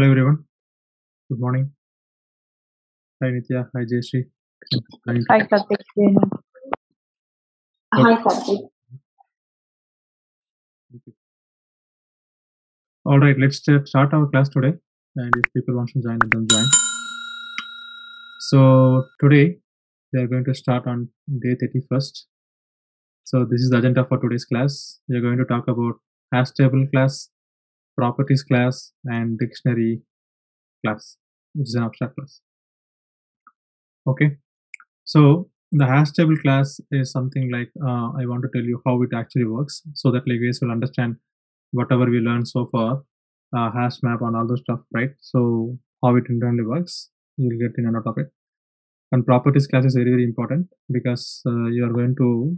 Hello everyone. Good morning. Hi Nitya. Hi Jayashree. Hi. Hi, Karthik. Hi, Karthik. All right, let's uh, start our class today. And if people want to join, let them join. So today we are going to start on day 31st. So this is the agenda for today's class. We are going to talk about hash table class, properties class, and dictionary class, which is an abstract class. Okay. So the hash table class is something like uh, I want to tell you how it actually works, so that like guys will understand whatever we learned so far, uh, hash map and all those stuff, right? So how it internally works, you'll get in and out of it. And properties class is very very important because uh, you are going to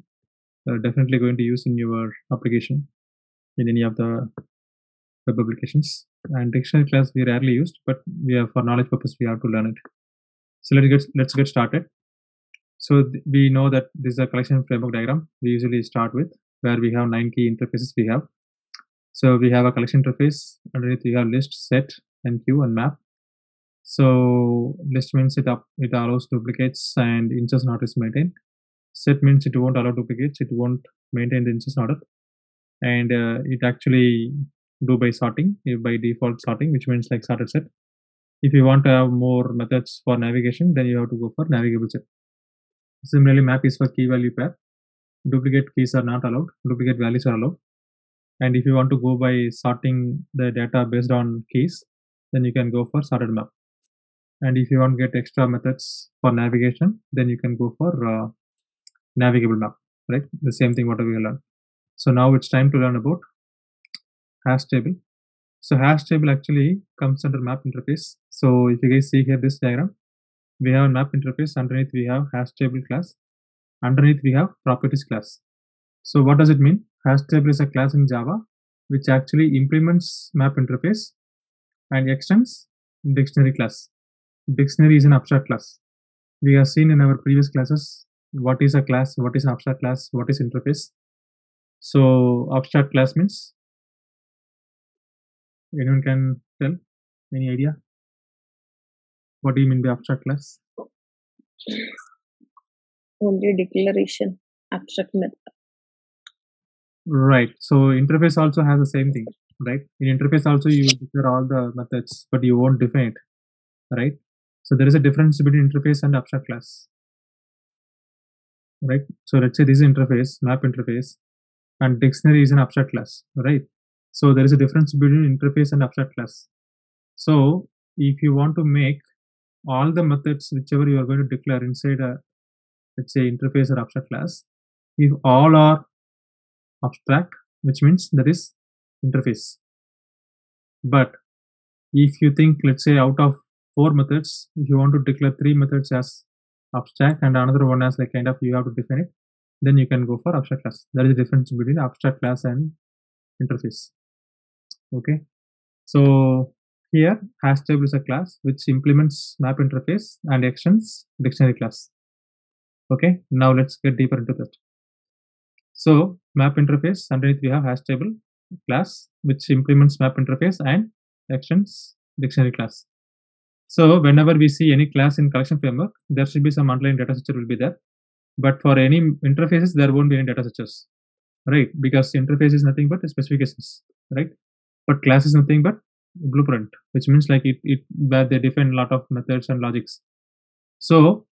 uh, definitely going to use in your application in any of the web applications. And dictionary class we rarely used, but we have for knowledge purpose we have to learn it. So let's get let's get started. So th- we know that this is a collection framework diagram. We usually start with where we have nine key interfaces we have. So we have a collection interface. Underneath we have list, set, and queue and map. So list means it up it allows duplicates and instance not is maintained. Set means it won't allow duplicates. It won't maintain the instance order, and uh, it actually do by sorting by default sorting, which means like sorted set. If you want to have more methods for navigation, then you have to go for navigable set. Similarly, map is for key value pair. Duplicate keys are not allowed. Duplicate values are allowed. And if you want to go by sorting the data based on keys, then you can go for sorted map. And if you want to get extra methods for navigation, then you can go for uh, navigable map, right? The same thing whatever we learned. So now it's time to learn about hash table. So hash table actually comes under map interface. So if you guys see here this diagram, we have a map interface. Underneath we have hash table class. Underneath we have properties class. So what does it mean? Hash table is a class in Java which actually implements map interface and extends dictionary class. Dictionary is an abstract class. We have seen in our previous classes what is a class, what is an abstract class, what is interface. So abstract class means anyone can tell any idea? What do you mean by abstract class? Only declaration, abstract method. Right. So interface also has the same thing, right? In interface also you declare all the methods, but you won't define it, right? So there is a difference between interface and abstract class, right? So let's say this is interface, map interface, and dictionary is an abstract class, right? So there is a difference between interface and abstract class. So if you want to make all the methods whichever you are going to declare inside a let's say interface or abstract class, if all are abstract, which means that is interface. But if you think, let's say, out of four methods, if you want to declare three methods as abstract and another one as like kind of you have to define it, then you can go for abstract class. There is a difference between abstract class and interface. Okay. So here hash table is a class which implements map interface and extends dictionary class. Okay. Now let's get deeper into that. So map interface underneath we have hash table class which implements map interface and extends dictionary class. So whenever we see any class in collection framework, there should be some underlying data structure will be there. But for any interfaces, there won't be any data structures, right? Because interface is nothing but specifications, right? But class is nothing but blueprint, which means like it, it where they define a lot of methods and logics. So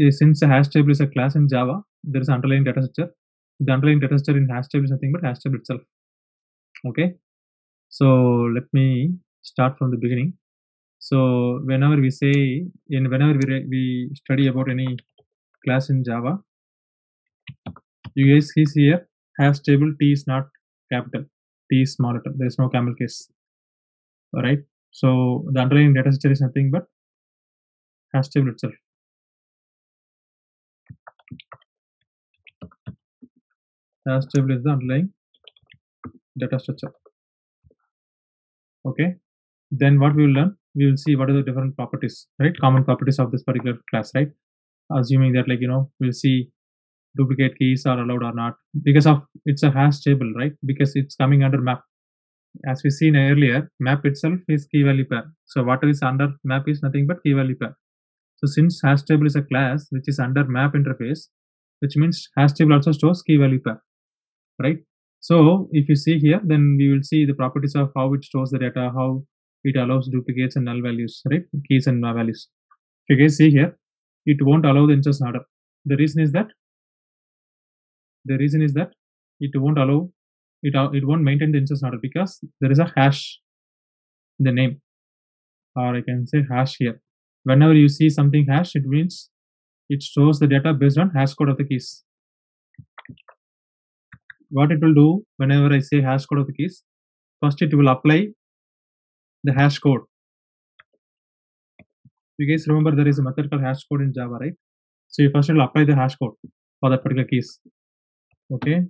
eh, since a hash table is a class in Java, there is underlying data structure. The underlying data structure in hash table is nothing but hash table itself. Okay. So let me start from the beginning. So whenever we say in whenever we we study about any class in Java, you guys see here hash table T is not capital, T is small. There is no camel case. All right. So the underlying data structure is nothing but hash table itself. Hash table is the underlying data structure. Okay. Then what we will learn, we will see what are the different properties, right? Common properties of this particular class, right? Assuming that like, you know, we'll see duplicate keys are allowed or not because of it's a hash table, right? Because it's coming under map. as we seen earlier, map itself is key value pair. So whatever is under map is nothing but key value pair. So since hash table is a class which is under map interface, which means hash table also stores key value pair, right? So if you see here, then we will see the properties of how it stores the data, how it allows duplicates and null values, right? Keys and null values. If you guys see here, it won't allow the instance order. The reason is that the reason is that it won't allow it uh, it won't maintain the instance order because there is a hash in the name, or I can say hash here. Whenever you see something hash, it means it stores the data based on hash code of the keys. What it will do whenever I say hash code of the keys, first it will apply the hash code. You guys remember there is a method called hash code in Java, right? So you first will apply the hash code for that particular keys. Okay.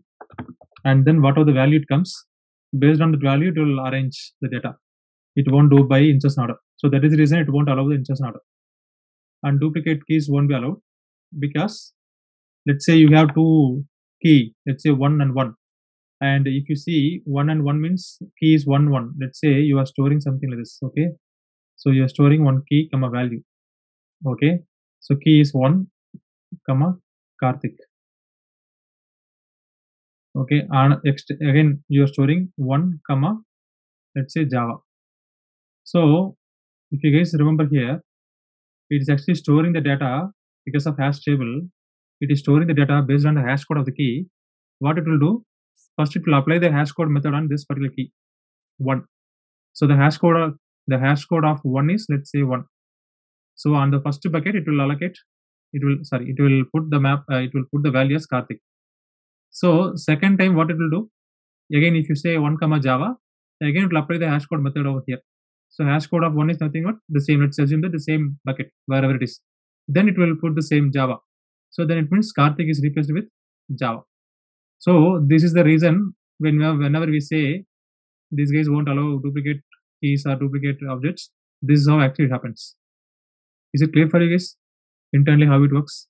And then whatever the value it comes, based on the value, it will arrange the data. It won't do by instance order. So that is the reason it won't allow the instance order. And duplicate keys won't be allowed because let's say you have two key, let's say one and one. And if you see one and one means key is one one. Let's say you are storing something like this. Okay. So you are storing one key, comma value. Okay. So key is one, comma Karthik. Okay. And again, you are storing one, comma let's say Java. So if you guys remember here, it is actually storing the data because of hash table. It is storing the data based on the hash code of the key. What it will do? First, it will apply the hash code method on this particular key, one. So the hash code of the hash code of one is let's say one. So on the first bucket, it will allocate. It will sorry, it will put the map. Uh, it will put the value as Karthik. So second time, what it will do? Again, if you say one comma Java, again it will apply the hash code method over here. So hash code of one is nothing but the same. Let's assume that the same bucket wherever it is. Then it will put the same Java. So then it means Karthik is replaced with Java. So this is the reason when whenever we say these guys won't allow duplicate keys or duplicate objects, this is how actually it happens. Is it clear for you guys? Internally how it works?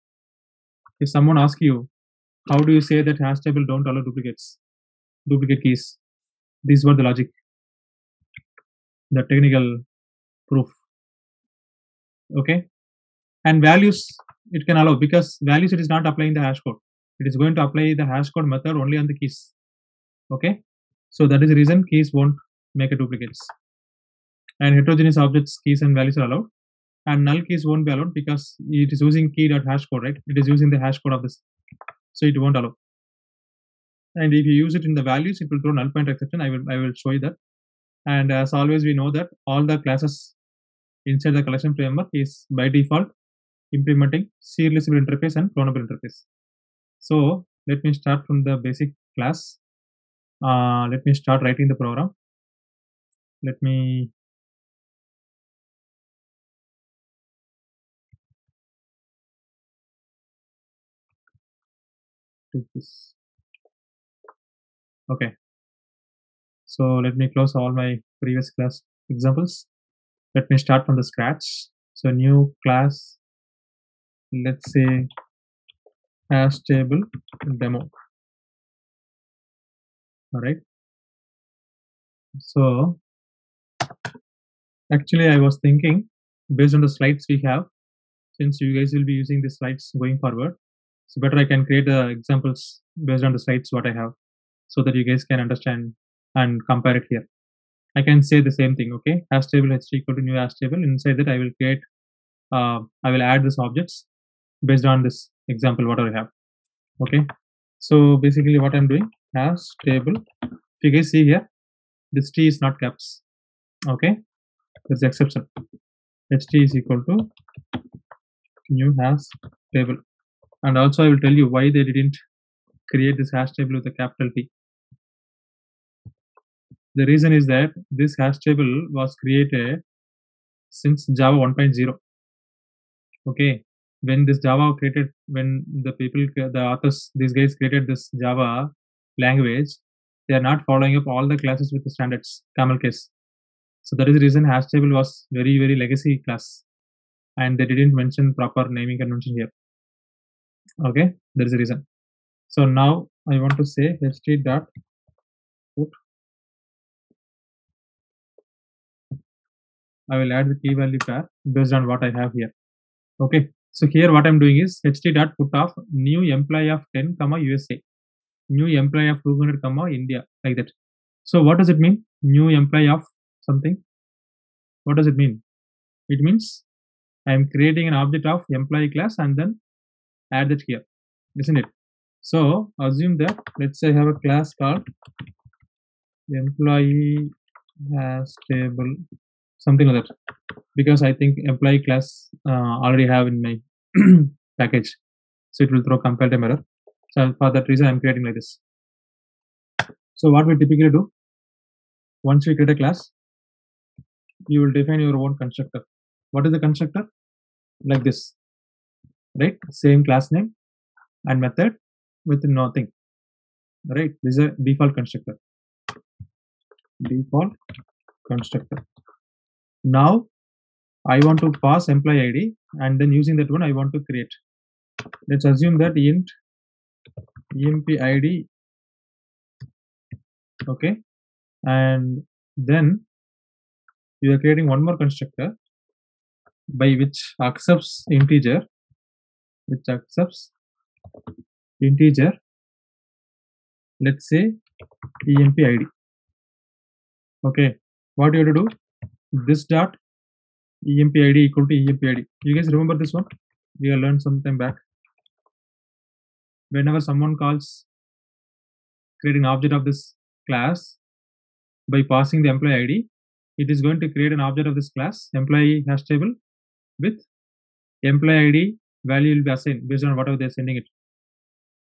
If someone asks you, how do you say that hash table don't allow duplicates, duplicate keys? These were the logic, the technical proof. Okay, and values it can allow because values it is not applying the hash code. It is going to apply the hash code method only on the keys. Okay, so that is the reason keys won't make a duplicates. And heterogeneous objects keys and values are allowed and null keys won't be allowed because it is using key.hash code, right? It is using the hash code of this. So it won't allow. And if you use it in the values, it will throw null pointer exception. I will I will show you that. And as always, we know that all the classes inside the collection framework is by default implementing serializable interface and cloneable interface. So let me start from the basic class. Uh, let me start writing the program. Let me this. Okay. So let me close all my previous class examples. Let me start from the scratch. So new class let's say hash table demo. All right so actually i was thinking based on the slides we have since you guys will be using the slides going forward so better I can create the examples based on the slides what I have so that you guys can understand and compare it here. I can say the same thing, okay? Hash table h equal to new hash table. Inside that I will create, uh, I will add this objects based on this example what I have, okay? So basically what I'm doing, hash table. If you guys see here, this t is not caps, okay? There's exception. ht is equal to new hash table and also I will tell you why they didn't create this hash table with a capital T. The reason is that this hash table was created since Java 1.0. Okay, when this Java created, when the people, the authors, these guys created this Java language, they are not following up all the classes with the standards, camel case. So that is the reason hash table was very, very legacy class. And they didn't mention proper naming convention here okay there is a reason so now i want to say ht dot put I will add the key value pair based on what I have here. Okay. So here what I'm doing is ht dot put off new employee of 10 comma USA, new employee of 200 comma India like that. So what does it mean? New employee of something. What does it mean? It means I am creating an object of employee class and then add that here, isn't it? So assume that let's say I have a class called employee has table something like that because I think employee class uh, already have in my package, so it will throw compile time error. So for that reason, I'm creating like this. So what we typically do once we create a class, you will define your own constructor. What is the constructor? Like this, right? Same class name and method with nothing, right? This is a default constructor. Default constructor. Now I want to pass employee ID and then using that one I want to create. Let's assume that int emp id okay and then you are creating one more constructor by which accepts integer which accepts integer let's say emp id okay what you have to do? This dot emp id equal to emp id you guys remember this one? We have learned some time back. Whenever someone calls creating object of this class by passing the employee id it is going to create an object of this class. Employee hash table with employee id value will be assigned based on whatever they're sending it.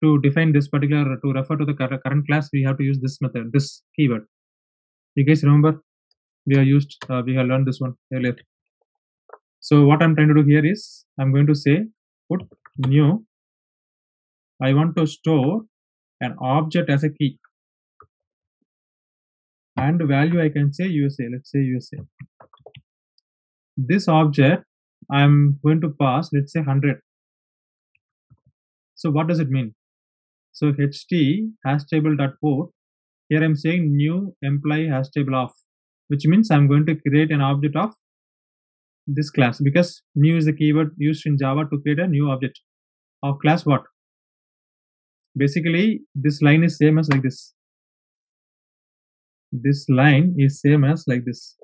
To define this particular to refer to the current class we have to use this method this keyword. You guys remember? We have used uh, we have learned this one earlier. So what i'm trying to do here is i'm going to say put new i want to store an object as a key. And value i can say usa let's say usa this object i'm going to pass let's say 100 so what does it mean? So ht hash table dot put. Here i'm saying new employee hash table of which means i'm going to create an object of this class because new is the keyword used in java to create a new object of class what? Basically this line is same as like this. This line is same as like this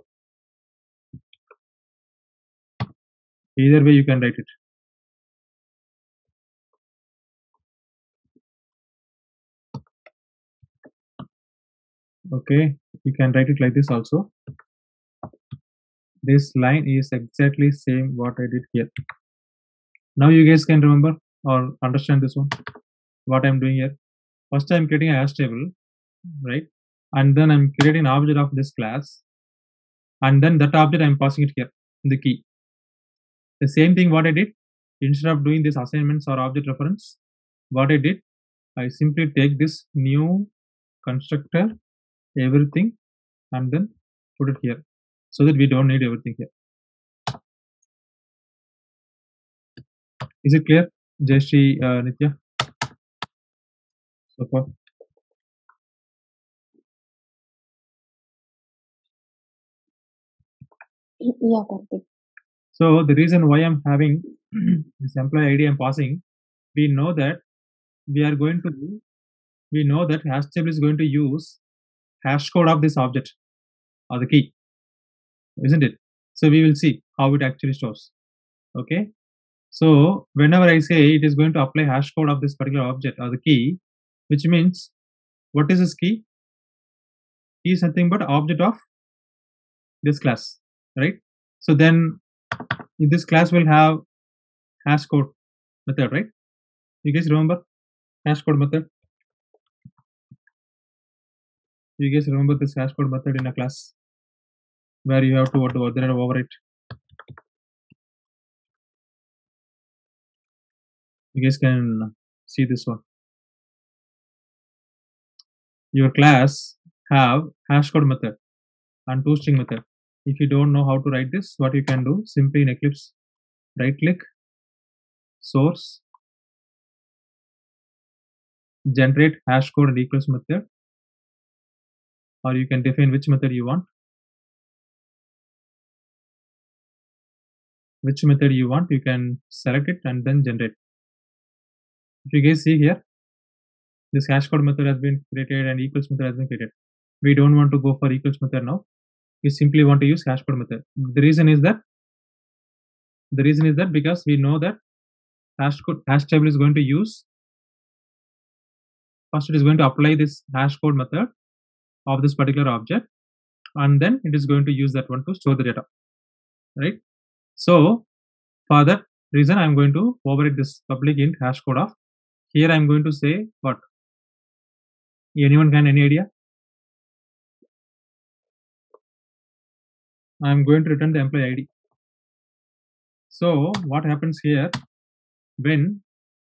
either way you can write it. Okay you can write it like this also. This line is exactly same what i did here. Now you guys can remember or understand this one what i'm doing here. First i'm creating a hash table right? And then i'm creating an object of this class. And then that object i'm passing it here the key the same thing what i did. Instead of doing this assignments or object reference what i did i simply take this new constructor everything and then put it here so that we don't need everything here. Is it clear jay Shri, uh, nitya? So far. Yeah, Karthik. So the reason why i'm having this employee id i'm passing we know that we are going to we know that hash table is going to use hash code of this object or the key isn't it? So we will see how it actually stores okay? So whenever i say it is going to apply hash code of this particular object or the key which means what is this key? Key is nothing but object of this class right? So then this class will have hash code method right? You guys remember hash code method? You guys remember this hash code method in a class where you have to what there overwrite you guys can see this one. Your class have hash code method and two string method if you don't know how to write this what you can do simply in eclipse right click source generate hash code and equals method or you can define which method you want. Which method you want you can select it and then generate. If you guys see here this hash code method has been created and equals method has been created. We don't want to go for equals method now we simply want to use hash code method. The reason is that the reason is that because we know that hash code hash table is going to use first it is going to apply this hash code method of this particular object and then it is going to use that one to store the data right? So for that reason i'm going to override this public int hash code of here i'm going to say what? Anyone can any idea i'm going to return the employee id so what happens here? When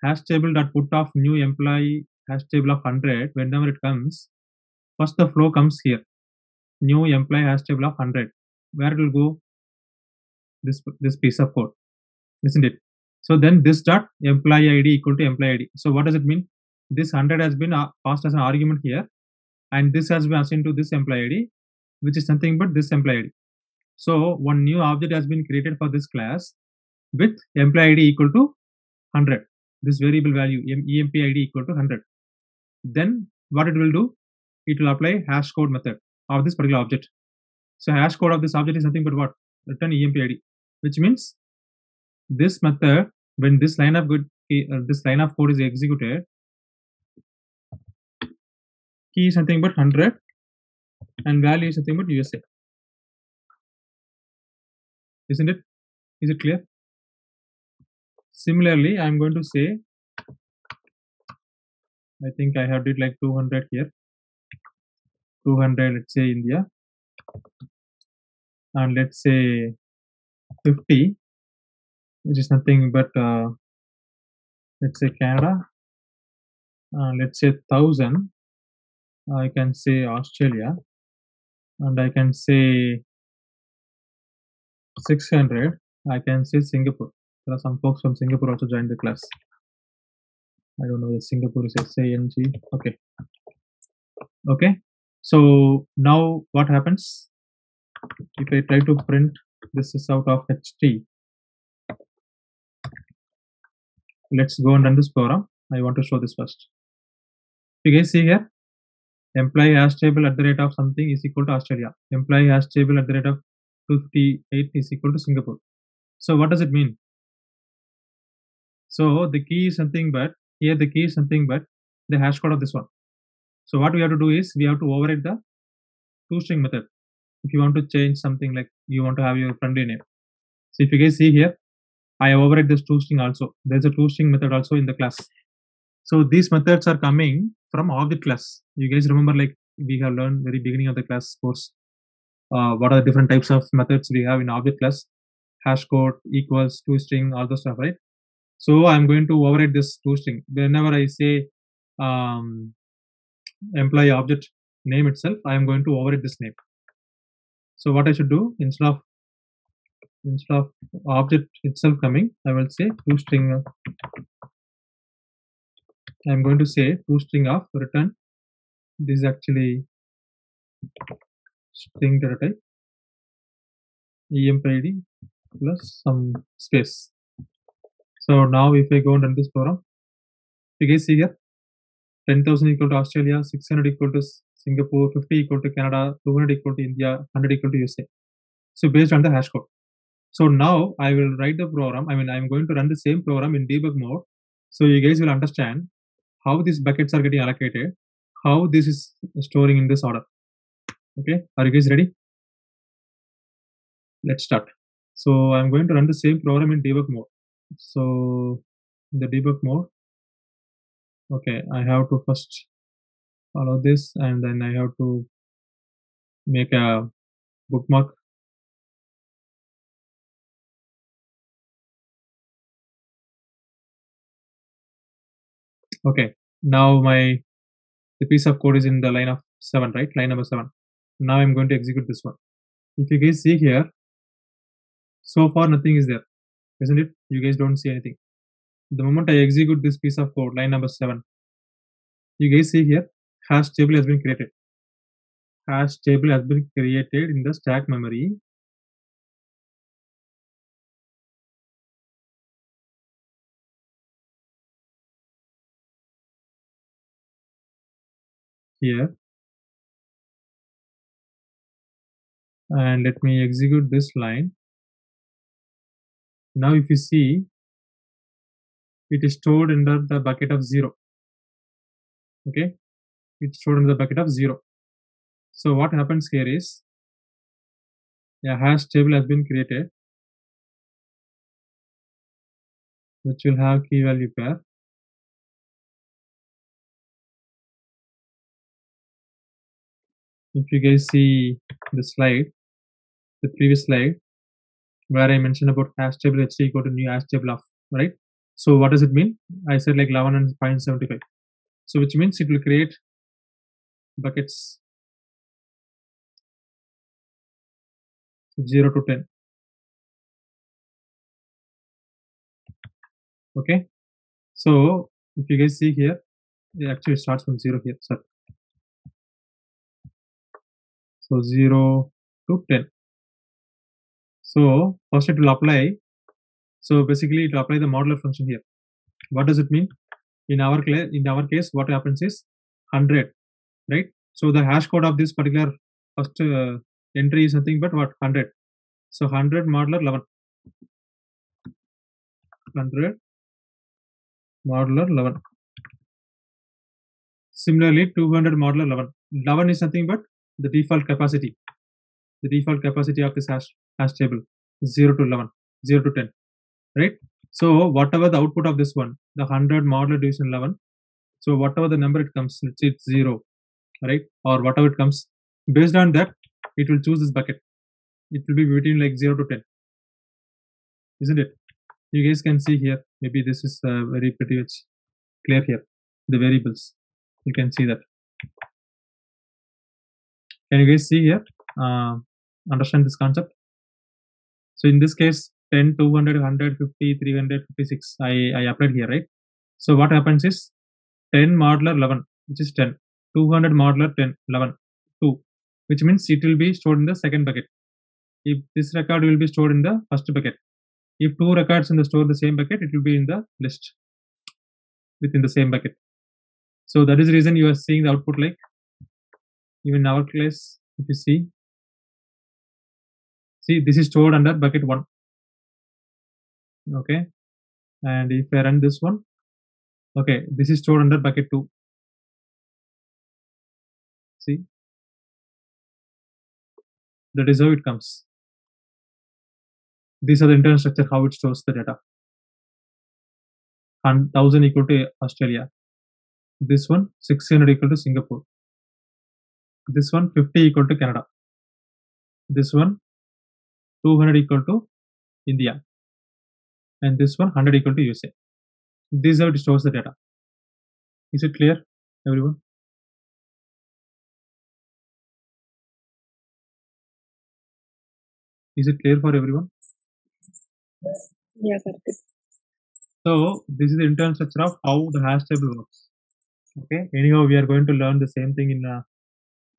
hash table dot put of new employee hash table of 100 whenever it comes first the flow comes here. New employee hash table of 100 where it will go? This this piece of code isn't it? So then this dot employee id equal to employee id so what does it mean? This 100 has been uh, passed as an argument here and this has been assigned to this employee id which is nothing but this employee id so one new object has been created for this class with employee id equal to 100 this variable value emp id equal to 100 then what it will do? It will apply hash code method of this particular object. So hash code of this object is nothing but what? Return emp id which means this method when this line of good uh, this line of code is executed key is nothing but 100 and value is nothing but usa isn't it? Is it clear? Similarly i'm going to say i think i have did like 200 here. 200 let's say india. And let's say 50 which is nothing but uh, let's say canada. Uh, let's say 1000 i can say australia. And i can say 600 i can say singapore. There are some folks from singapore also joined the class. I don't know the singapore is sang okay. Okay. So now what happens? If i try to print this is out of ht let's go and run this program. I want to show this first. You guys see here? Employee hash table at the rate of something is equal to australia. Employee hash table at the rate of 258 is equal to singapore. So what does it mean? So the key is something but here the key is something but the hash code of this one. So what we have to do is we have to override the toString method. If you want to change something like you want to have your friendly name so if you guys see here i override this toString also. There's a toString method also in the class. So these methods are coming from object class. You guys remember like we have learned very beginning of the class course uh, what are the different types of methods we have in object class? Hash code equals toString all the stuff right? So i'm going to override this toString whenever i say um, employee object name itself i am going to override this name. So what i should do instead of instead of object itself coming i will say toString i'm going to say toString of return. This is actually string data type emp id plus some space so now if i go and run this program you guys see here 10,000 equal to Australia, 600 equal to Singapore, 50 equal to Canada, 200 equal to India, 100 equal to USA. So based on the hash code. So now I will write the program. I mean, I'm going to run the same program in debug mode. So you guys will understand how these buckets are getting allocated, how this is storing in this order. Okay, are you guys ready? Let's start. So I'm going to run the same program in debug mode. So the debug mode, okay i have to first follow this and then i have to make a bookmark okay now my the piece of code is in the line of 7 right line number 7 now I'm going to execute this one. If you guys see here, so far nothing is there, isn't it? You guys don't see anything. The moment I execute this piece of code, line number 7, you guys see here, hash table has been created. Hash table has been created in the stack memory. Here, and let me execute this line. Now if you see it is stored under the bucket of zero. Okay? It's stored in the bucket of zero. So what happens here is a hash table has been created which will have key value pair. If you guys see the slide the previous slide where I mentioned about hash table HT equal to new hash table of right? So what does it mean? I said like 11 and 0.75 so which means it will create buckets 0 to 10 okay? So if you guys see here it actually starts from 0 here sorry. So 0 to 10 so first it will apply. So basically it will apply the modular function here. What does it mean? In our in our case what happens is 100 right? So the hash code of this particular first uh, entry is nothing but what? 100 so 100 modular 11 100 modular 11 similarly 200 modular 11 11 is nothing but the default capacity. The default capacity of this hash hash table 0 to 11 0 to 10 right? So whatever the output of this one the 100 modular division 11 so whatever the number it comes let's say it's 0 right? Or whatever it comes based on that it will choose this bucket. It will be between like 0 to 10 isn't it? You guys can see here maybe this is uh, very pretty much clear here the variables. You can see that. Can you guys see here? Uh, understand this concept so in this case 10 200 150 356 i i applied here right? So what happens is 10 modular 11 which is 10 200 modular 10 11 2 which means it will be stored in the second bucket. If this record will be stored in the first bucket. If two records in the store the same bucket it will be in the list within the same bucket. So that is the reason you are seeing the output like even in our case if you see see this is stored under bucket 1 okay. And if I run this one okay this is stored under bucket 2 see? That is how it comes. These are the internal structure how it stores the data. And 1000 equal to Australia. This one 600 equal to Singapore. This one 50 equal to Canada. This one 200 equal to India and this one 100 equal to USA. This is how it stores the data. Is it clear, everyone? Is it clear for everyone? Yeah, Karthik. So this is the internal structure of how the hash table works. Okay. Anyhow, we are going to learn the same thing in uh,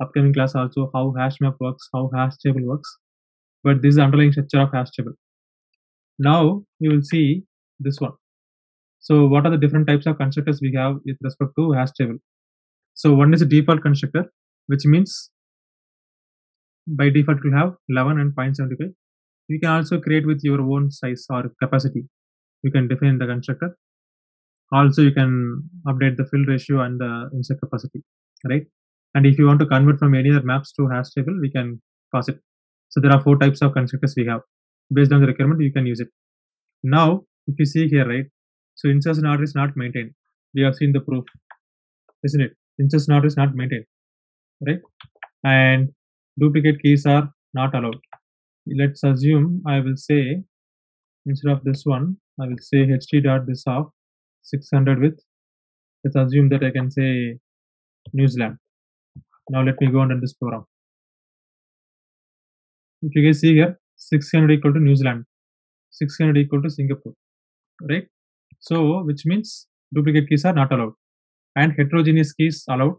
upcoming class also how hash map works, how hash table works. But this is the underlying structure of hash table. Now you will see this one. So what are the different types of constructors we have with respect to hash table? So one is a default constructor, which means by default you have 11 and 0.75. You can also create with your own size or capacity. You can define the constructor. Also, you can update the fill ratio and the insert capacity, right? And if you want to convert from any other maps to hash table, we can pass it. So there are four types of constructors we have. Based on the requirement, you can use it. Now, if you see here, right? So insertion order is not maintained. We have seen the proof, isn't it? Insertion order is not maintained, right? And duplicate keys are not allowed. Let's assume I will say instead of this one, I will say ht dot this of 600 with. Let's assume that I can say New Zealand. Now let me go and run this program. If you guys see here, 600 equal to New Zealand, 600 equal to Singapore, right? So which means duplicate keys are not allowed, and heterogeneous keys allowed.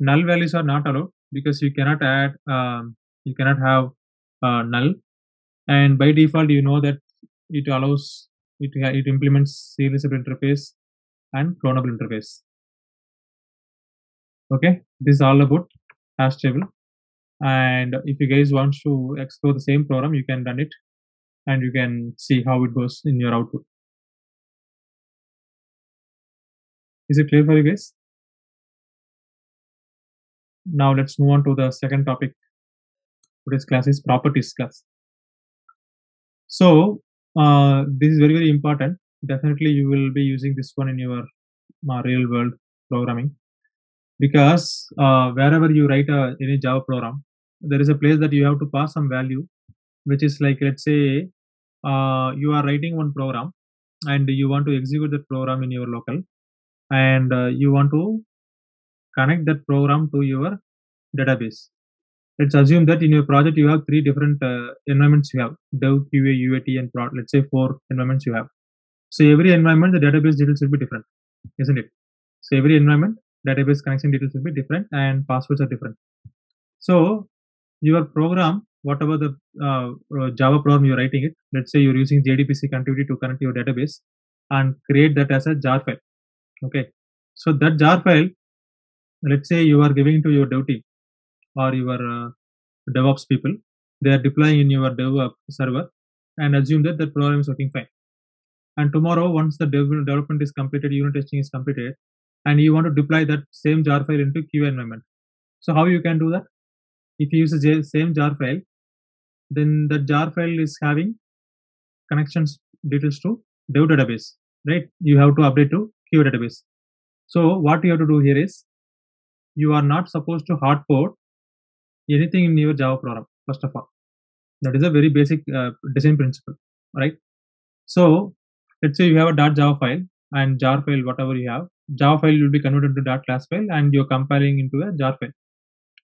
Null values are not allowed because you cannot add, um, you cannot have uh, null, and by default you know that it allows it it implements serializable interface and cloneable interface. Okay, this is all about hash table. And if you guys want to explore the same program, you can run it and you can see how it goes in your output. Is it clear for you guys? Now let's move on to the second topic. Today's class is properties class. So uh, this is very very important. Definitely you will be using this one in your uh, real world programming because uh, wherever you write a, any Java program, there is a place that you have to pass some value, which is like let's say uh, you are writing one program and you want to execute that program in your local and uh, you want to connect that program to your database. Let's assume that in your project you have three different uh, environments you have dev, QA, UAT, and pro- let's say four environments you have. So every environment the database details will be different, isn't it? So every environment database connection details will be different and passwords are different. So your program, whatever the uh, uh, Java program you're writing it, let's say you're using JDBC connectivity to connect your database and create that as a jar file. Okay. So that jar file, let's say you are giving to your dev team or your uh, DevOps people, they are deploying in your dev server and assume that the program is working fine. And tomorrow, once the dev- development is completed, unit testing is completed, and you want to deploy that same jar file into QA environment. So how you can do that? If you use the same jar file, then the jar file is having connections details to dev database, right? You have to update to QA database. So what you have to do here is you are not supposed to hard code anything in your Java program, first of all. That is a very basic uh, design principle, right? So let's say you have a .java file and jar file, whatever you have, Java file will be converted to class file and you're compiling into a jar file.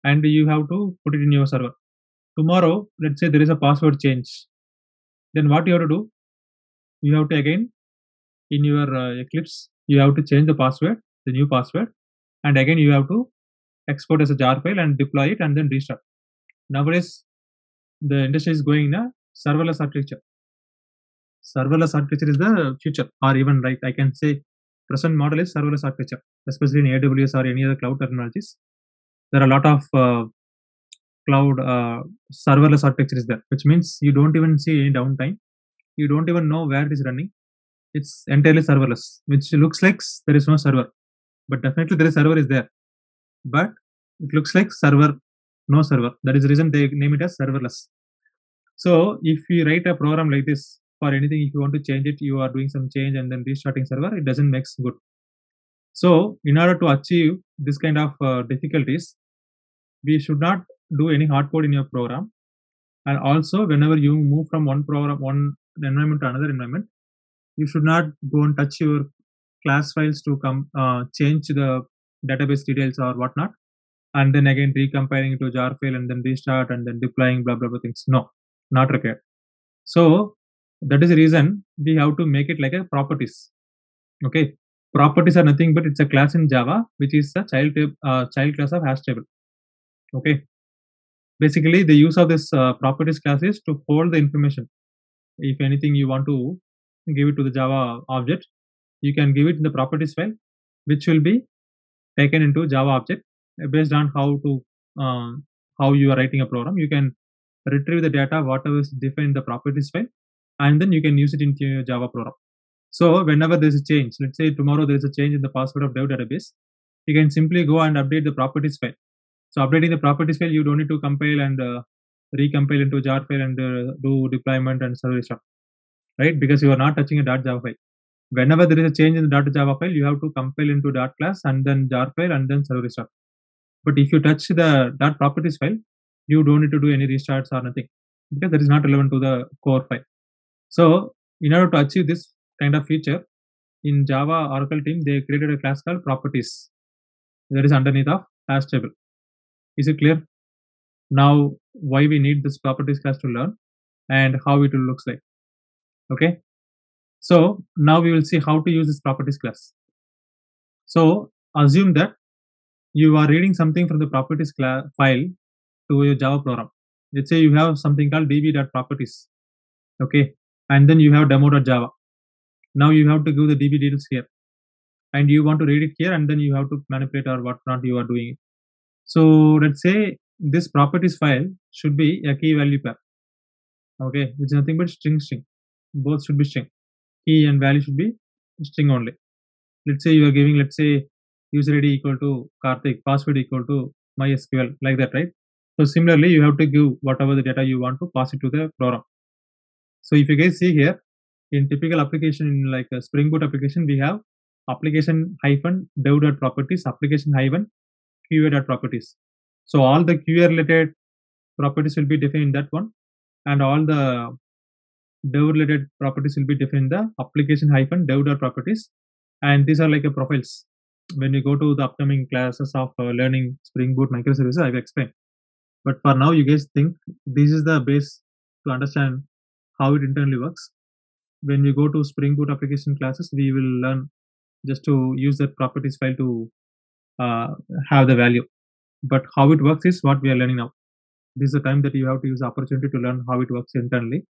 And you have to put it in your server. Tomorrow, let's say there is a password change. Then what you have to do? You have to again in your uh, Eclipse, you have to change the password, the new password, and again you have to export as a jar file and deploy it and then restart. Nowadays, the industry is going in a serverless architecture. Serverless architecture is the future, or even right, I can say present model is serverless architecture, especially in AWS or any other cloud technologies. There are a lot of uh, cloud uh, serverless architecture is there, which means you don't even see any downtime. You don't even know where it is running. It's entirely serverless, which looks like there is no server, but definitely there is server is there, but it looks like server, no server. That is the reason they name it as serverless. So if you write a program like this for anything, if you want to change it, you are doing some change and then restarting server, it doesn't make good. So in order to achieve this kind of uh, difficulties, we should not do any hard code in your program. And also, whenever you move from one program, one environment to another environment, you should not go and touch your class files to come uh, change the database details or whatnot, and then again recompiling it to jar file and then restart and then deploying blah blah blah things. No, not required. So that is the reason we have to make it like a properties. Okay, properties are nothing but it's a class in Java which is a child uh, child class of hash table. Okay, basically the use of this uh, properties class is to hold the information. If anything you want to give it to the Java object, you can give it in the properties file, which will be taken into Java object based on how to uh, how you are writing a program. You can retrieve the data whatever is defined in the properties file, and then you can use it into your Java program. So whenever there is a change, let's say tomorrow there is a change in the password of dev database, you can simply go and update the properties file. So updating the properties file, you don't need to compile and uh, recompile into jar file and uh, do deployment and server stuff, right? Because you are not touching a .java file. Whenever there is a change in the .java file, you have to compile into .class and then jar file and then server stuff. But if you touch the .properties file, you don't need to do any restarts or nothing because that is not relevant to the core file. So in order to achieve this kind of feature, in Java Oracle team, they created a class called properties that is underneath of hash table. Is it clear? Now, why we need this properties class to learn and how it looks like. Okay. So now we will see how to use this properties class. So assume that you are reading something from the properties class file to your Java program. Let's say you have something called db.properties. Okay. And then you have demo.java. Now you have to give the DB details here. and you want to read it here and then you have to manipulate or what not you are doing it. So let's say this properties file should be a key value pair. Okay, which is nothing but string string. Both should be string. Key and value should be string only. Let's say you are giving, let's say user ID equal to Karthik, password equal to MySQL, like that, right? So similarly, you have to give whatever the data you want to pass it to the program. So if you guys see here, in typical application, in like a Spring Boot application, we have application hyphen dev dot properties, application hyphen QA dot properties. So all the QA related properties will be defined in that one, and all the dev related properties will be defined in the application hyphen dev dot properties. And these are like a profiles. When you go to the upcoming classes of uh, learning Spring Boot microservices, I will explain. But for now, you guys think this is the base to understand how it internally works. When we go to Spring Boot application classes, we will learn just to use that properties file to uh, have the value. But how it works is what we are learning now. This is the time that you have to use the opportunity to learn how it works internally.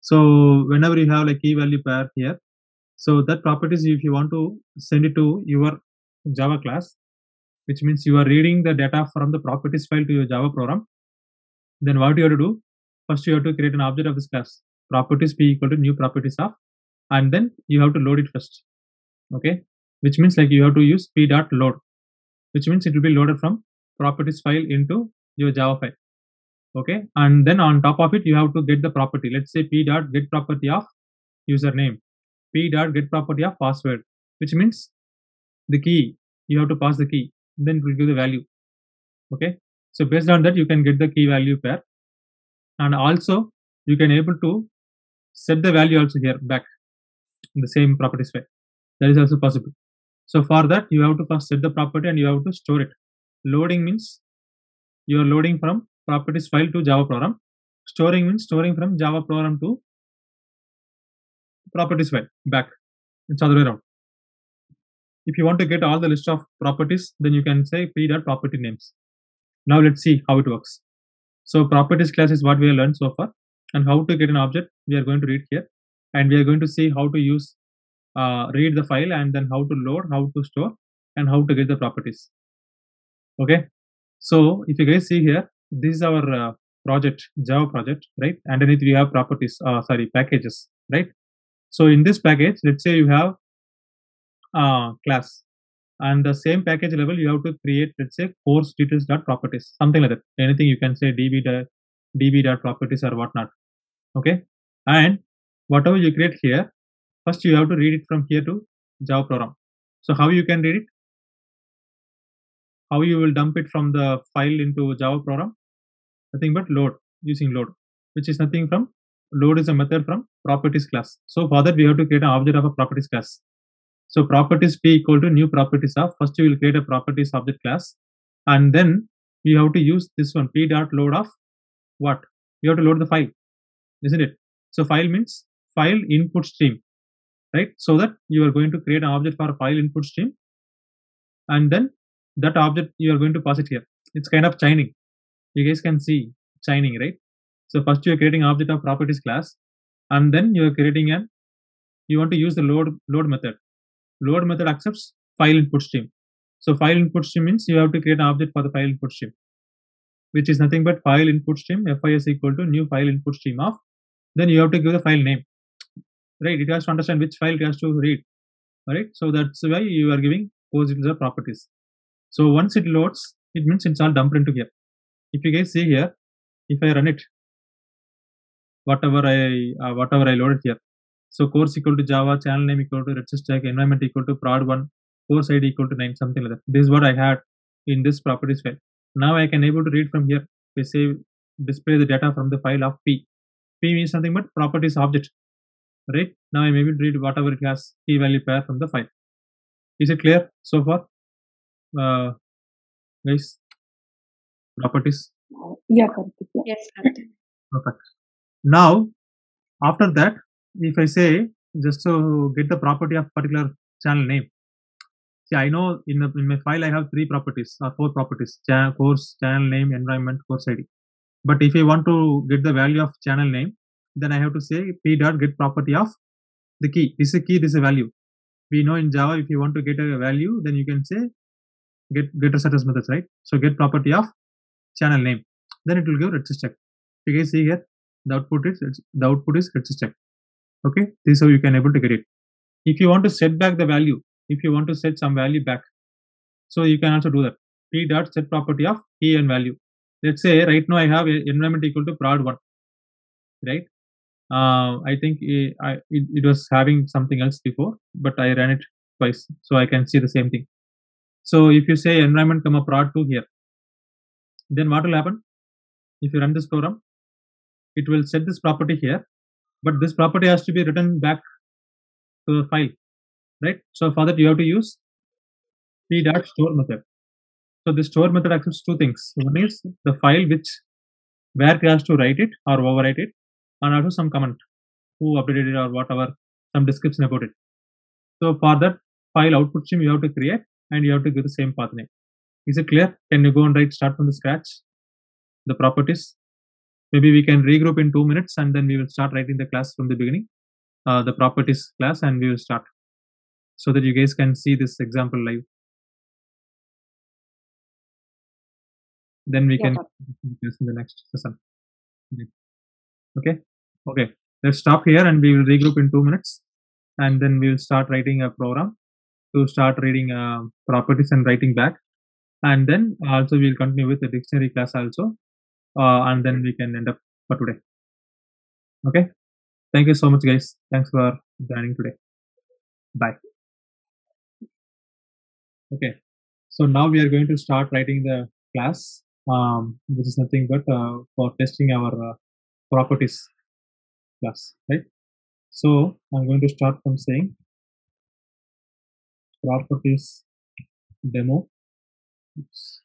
So whenever you have like key value pair here, so that properties if you want to send it to your Java class, which means you are reading the data from the properties file to your Java program, then what you have to do? First you have to create an object of this class. Properties p equal to new properties of, and then you have to load it first. Okay, which means like you have to use p dot load, which means it will be loaded from properties file into your Java file. Okay, and then on top of it, you have to get the property. Let's say p dot get property of username, p dot get property of password, which means the key. You have to pass the key, then it will give the value. Okay, so based on that, you can get the key value pair, and also you can able to set the value also here back in the same properties file. That is also possible. So for that, you have to first set the property and you have to store it. Loading means you are loading from properties file to Java program. Storing means storing from Java program to properties file back. It's other way around. If you want to get all the list of properties, then you can say p dot property names. Now let's see how it works. So properties class is what we have learned so far, and how to get an object we are going to read here, and we are going to see how to use uh, read the file and then how to load, how to store, and how to get the properties. Okay, so if you guys see here, this is our uh, project, Java project, right? Underneath we have properties, uh, sorry, packages, right? So in this package, let's say you have uh, class, and the same package level you have to create, let's say course details dot properties, something like that. Anything you can say db db dot properties or whatnot. Okay, and whatever you create here, first you have to read it from here to Java program. So how you can read it? How you will dump it from the file into Java program? Nothing but load using load, which is nothing from load is a method from properties class. So for that we have to create an object of a properties class. So properties p equal to new properties of first you will create a properties object class, and then you have to use this one p dot load of what? You have to load the file, isn't it? So file means file input stream right? So that you are going to create an object for file input stream, and then that object you are going to pass it here. It's kind of chaining. You guys can see chaining, right? So first you are creating object of properties class, and then you are creating an you want to use the load load method. Load method accepts file input stream. So file input stream means you have to create an object for the file input stream, which is nothing but file input stream fis equal to new file input stream of. Then you have to give the file name. Right? It has to understand which file it has to read. All right so that's why you are giving course user properties. So once it loads it means it's all dumped into here. If you guys see here if i run it whatever i uh, whatever i loaded here. So course equal to java channel name equal to stack environment equal to prod 1 course id equal to 9 something like that. This is what i had in this properties file. Now i can able to read from here. We say display the data from the file of p p means nothing but properties object right? Now i'm able to read whatever it has key value pair from the file. Is it clear so far? Uh, guys? Properties? Yeah, Karthik. Yeah. Yes, Karthik. perfect. Now after that if i say just to get the property of particular channel name. See i know in, the, in my file i have three properties or four properties. Cha- course channel name environment course id but if i want to get the value of channel name then i have to say p dot get property of the key this is a key this is a value we know in Java, if you want to get a value, then you can say get getter setters methods, right? So get property of channel name, then it will give RedSysTech. You guys see here, the output is the output is RedSysTech. Okay, this is how you can able to get it. If you want to set back the value, if you want to set some value back, so you can also do that. P dot set property of key and value. Let's say right now I have environment equal to prod one, right? Uh, I think it, I, it, it was having something else before, but I ran it twice, so I can see the same thing. So if you say environment comma prod two here, then what will happen? If you run this program, it will set this property here, but this property has to be written back to the file, right? So for that you have to use p dot store method. So the store method accepts two things. One is the file which where it has to write it or overwrite it, and also some comment who updated it or whatever, some description about it. So for that file output stream you have to create and you have to give the same path name. Is it clear? Can you go and write start from the scratch? The properties. Maybe we can regroup in two minutes and then we will start writing the class from the beginning, uh, the properties class, and we will start so that you guys can see this example live. Then we Yeah, can Karthik. in the next session. Okay. Okay. Let's stop here and we will regroup in two minutes and then we will start writing a program to start reading uh, properties and writing back. And then also we'll continue with the dictionary class also. Uh, and then we can end up for today. Okay. Thank you so much, guys. Thanks for joining today. Bye. Okay. So now we are going to start writing the class, um, which is nothing but uh, for testing our uh, properties class, right? So I'm going to start from saying properties demo. Oops.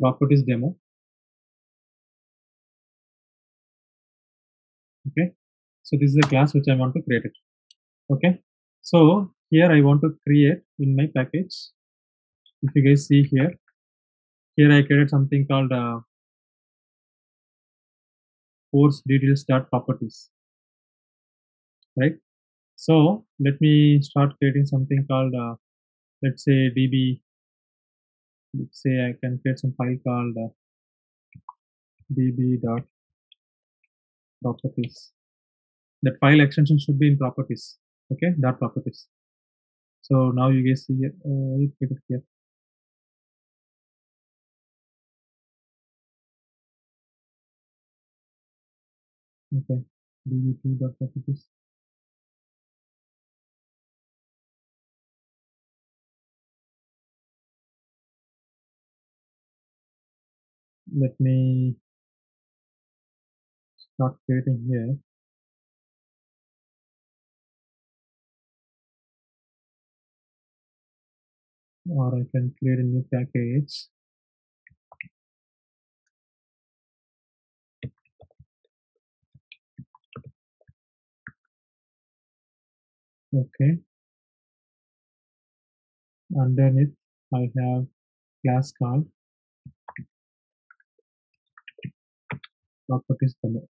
Properties demo. Okay. So this is a class which I want to create it. Okay. So here I want to create in my package. If you guys see here, here I created something called uh, course details dot properties. Right. So let me start creating something called uh, let's say db. Let's say I can create some file called uh, db dot properties. That file extension should be in properties. Okay, dot properties. So now you guys see here. Uh, you get it here. Okay, db2 dot properties. Let me start creating here. Or I can create a new package. Okay. Underneath, I have class called properties demo.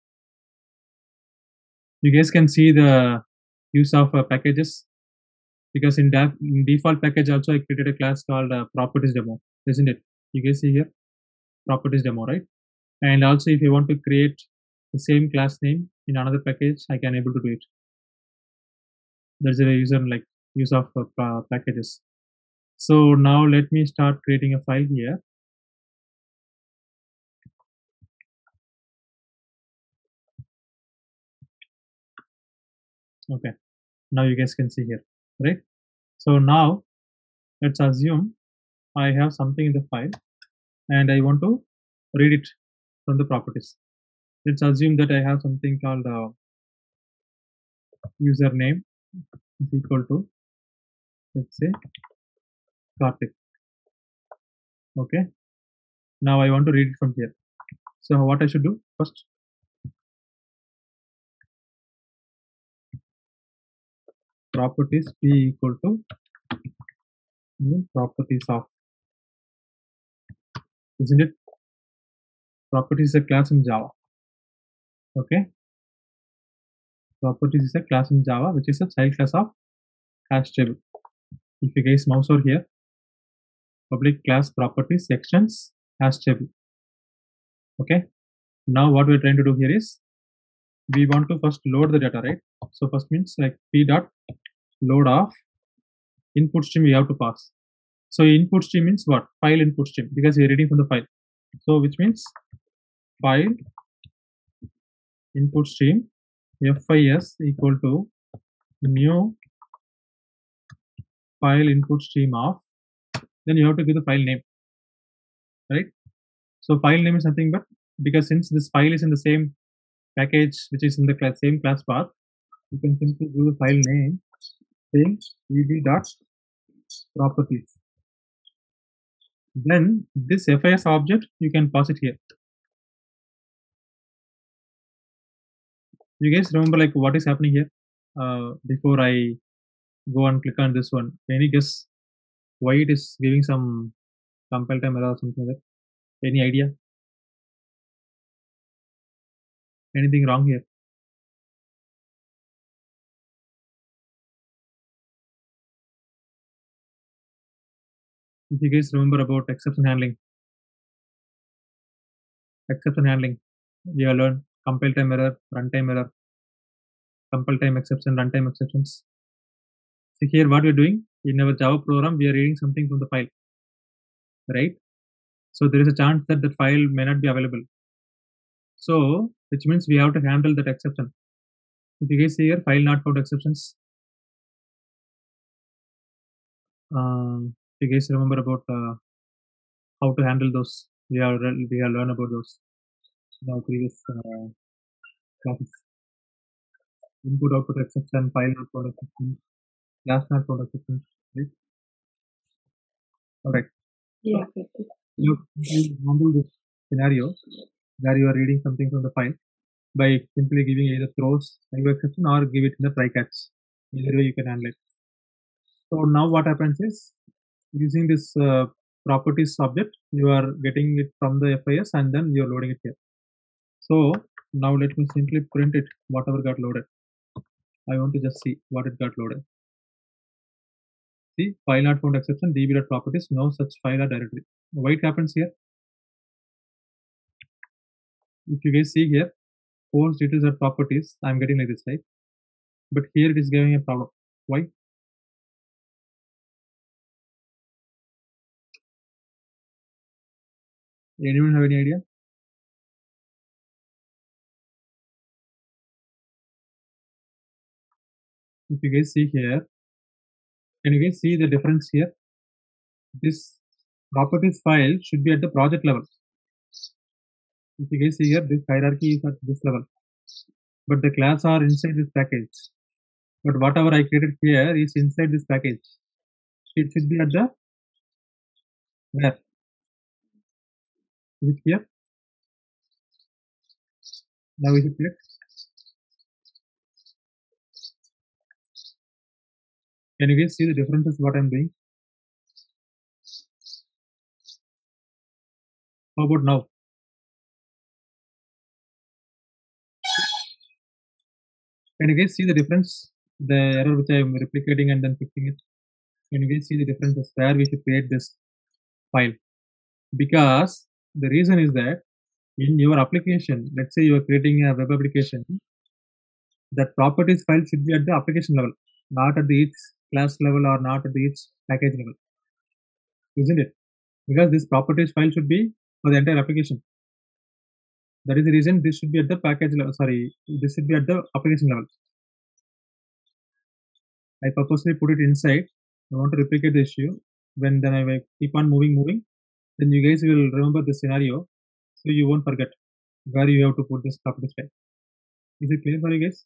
You guys can see the use of uh, packages because in, da- in default package also I created a class called uh, properties demo, isn't it? You guys see here properties demo, right? And also if you want to create the same class name in another package, I can able to do it. There's a user like use of uh, packages. So now let me start creating a file here. Okay, now you guys can see here, right? So now let's assume I have something in the file and I want to read it from the properties. Let's assume that I have something called uh, username is equal to let's say Karthik. Okay. Now I want to read it from here. So what I should do first? Properties p equal to properties of isn't it? Properties is a class in Java. Okay. properties is a class in Java which is a child class of hash table. If you guys mouse over here, public class properties extends hash table. Okay. Now what we're trying to do here is we want to first load the data, right? So first means like p dot load of input stream we have to pass. So input stream means what? File input stream because we're reading from the file. So which means file input stream FIS equal to new file input stream of then you have to give the file name right so file name is nothing but because since this file is in the same package which is in the class, same class path. You can simply do the file name same ed dot properties. Then this FIS object you can pass it here. You guys remember like what is happening here? Uh, before I go and click on this one any guess why it is giving some compile time error or something like that? Any idea anything wrong here if you guys remember about exception handling exception handling we have learned compile time error, runtime error, compile time exception, runtime exceptions. So here what we're doing in our Java program, we are reading something from the file, right? So there is a chance that the file may not be available. So which means we have to handle that exception. If you guys see here, file not found exceptions. Um, if you guys remember about uh, how to handle those, we have we have learned about those in our previous uh, classes. Input output exception, file not found exception, class not found exception, right? Alright. Yeah, Karthik. You, you handle this scenario where you are reading something from the file by simply giving either throws type exception or give it in the try catch. Either way you can handle it. So now what happens is using this uh, properties object, you are getting it from the FIS and then you're loading it here. So now let me simply print it, whatever got loaded. I want to just see what it got loaded. See, file not found exception, db.properties, no such file or directory. Why it happens here? If you guys see here, course details are properties, I'm getting like this, right? But here it is giving a problem. Why? Anyone have any idea? If you guys see here, can you guys see the difference here? This properties file should be at the project level. If you guys see here, this hierarchy is at this level. But the class are inside this package. But whatever I created here is inside this package. It should be at the where? Is it here? Now is it clear? Can you guys see the differences what I'm doing? How about now? Can you guys see the difference? The error which I am replicating and then fixing it. Can you guys see the difference differences where we should create this file? Because the reason is that in your application, let's say you are creating a web application, that properties file should be at the application level, not at the each class level or not at the each package level. Isn't it? Because this properties file should be for the entire application. That is the reason this should be at the package level. Sorry, this should be at the application level. I purposely put it inside. I want to replicate the issue. When then I will keep on moving, moving, then you guys will remember the scenario, so you won't forget where you have to put this properties file. Is it clear for you guys?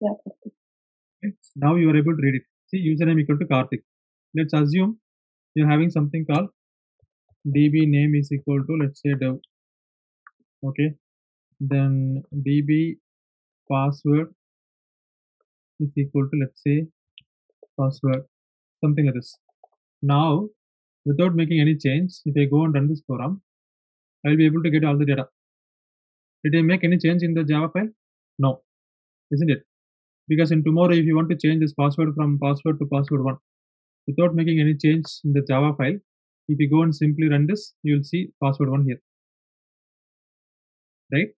Yeah, Okay. Now you are able to read it. See, username equal to Karthik. Let's assume you're having something called db name is equal to let's say dev. Okay. Then db password is equal to let's say password something like this. Now, without making any change, if I go and run this program, I will be able to get all the data. Did I make any change in the Java file? No, isn't it? Because in tomorrow, if you want to change this password from password to password one, without making any change in the Java file, if you go and simply run this, you will see password one here, right?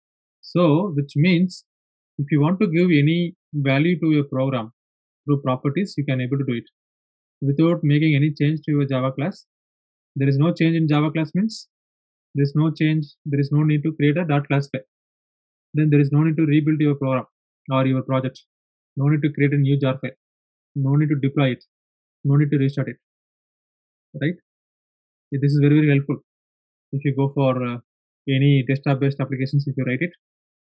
So, which means if you want to give any value to your program through properties, you can able to do it without making any change to your Java class. There is no change in Java class means there is no change, there is no need to create a dot class file. Then there is no need to rebuild your program or your project. No need to create a new jar file. No need to deploy it. No need to restart it. Right? This is very, very helpful. If you go for uh, any desktop based applications, if you write it,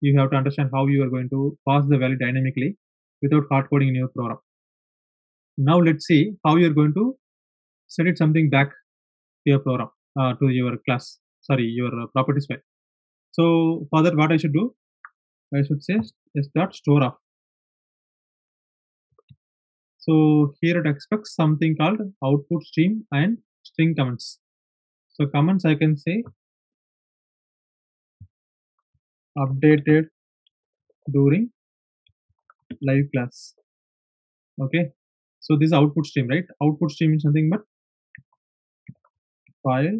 you have to understand how you are going to pass the value dynamically without hard coding in your program. Now let's see how you are going to send it something back to your program, uh, to your class, sorry, your uh, properties file. So for that, what I should do, I should say is dot store off. So here it expects something called output stream and string comments. So comments I can say updated during live class. Okay. So this output stream, right? Output stream is something but file